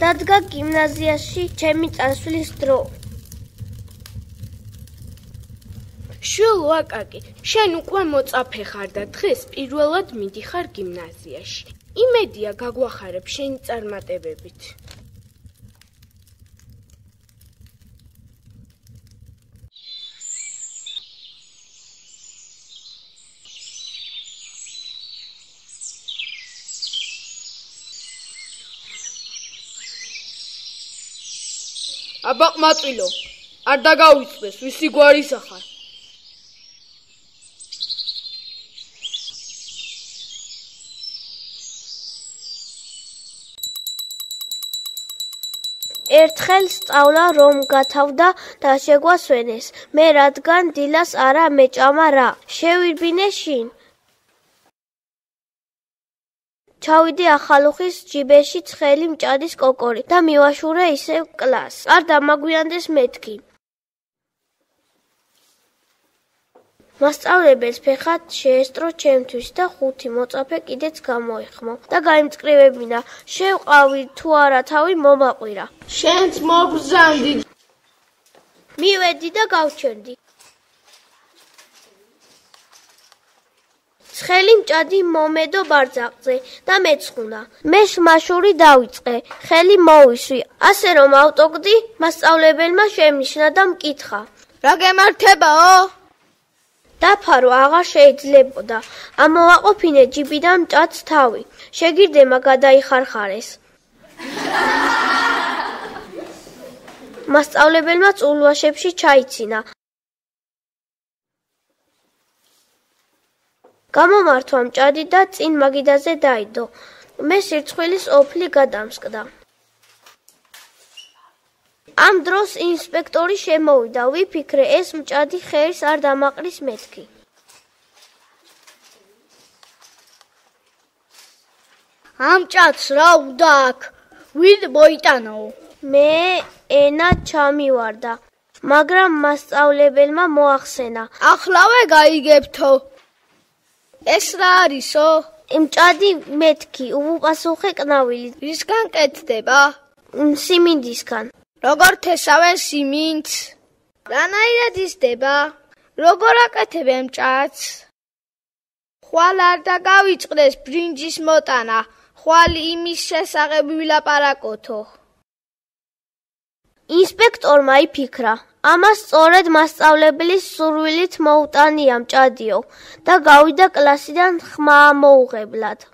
დადგა გიმნაზიაში ჩემი წასვლის დრო. შულო აკაკი, შენ უკვე მოწაფე ხარ და დღეს პირველად მიდიხარ გიმნაზიაში. იმედია გაგვახარებ შენი წარმატებებით. აბა ყმაწვილო არ დაგავიწყდეს ვისი გვარისა ხარ ერთხელ სწავლა რომ გათავდა და შეგვასვენეს მე რადგან დილას არა მეჭამა რა. შევირბინე შინ ჩავიდე ახალუხის ჯიბეში ცხელი მჭადის კოკორი და მივაშურე ისევ კლას. არ დამაგვიანდეს მეთქი. მასწავლებელს ფეხად შეესტრო ჩემთვის და ხუთი მოწაფე კიდეც გამოეხმო და გაიმწკრივებინა. შევყავი თუ არა თავი მომაყვირა. შენც მოგზანდი. მივედი და გავჩერდი. ცხელი მჭადი მომედო ბარძაყზე და მეცხუნა. მე შმაშური დავიწყე, ხელი მოვისვი, ასე რომ ავტოგდი, მასწავლებელმა შემიშნა და მკითხა: რა გემართებაო? დაფარო აღარ შეიძლებოდა. ამოვაყოფინე ჯიბიდან მჭადს თავი. შეგირდება გადაიხარხარეს. მასწავლებელმა წულვაშებში ჩაიცინა. გამომართვა მჭადი და წინ მაგიდაზე დაიდო. მე სირცხვილის ოფლი გადამსკდა. ამ დროს ინსპექტორი შემოვიდა, ვიფიქრე ეს მჭადი ხერს არ დამაყრის მეთქი. ამ ჭადს რა უნდა აქ? ვინ მოიტანო? მე ენა ჩამივარდა, მაგრამ მასწავლებელმა მოახსენა. ახლავე გაიგებთო. ეს რა არისო? იმჭადი მეთქი, უპასუხე კნავილი. ვისგან კეთდება? სიმინდისგან. როგორ თესავენ სიმინდს? რანაირად ისდება? როგორ აკეთებენ მჭადს? ხვალ არ დაგავიწყდეს ბრინჯის მოტანა. ხვალ იმის შესახებ ვილაპარაკოთო. ინსპექტორმა იფიქრა, ამას სწორედ მასწავლებლის სურვილით მოუტანია მჭადიო და გავიდა კლასიდან ხმა მოუღებლად.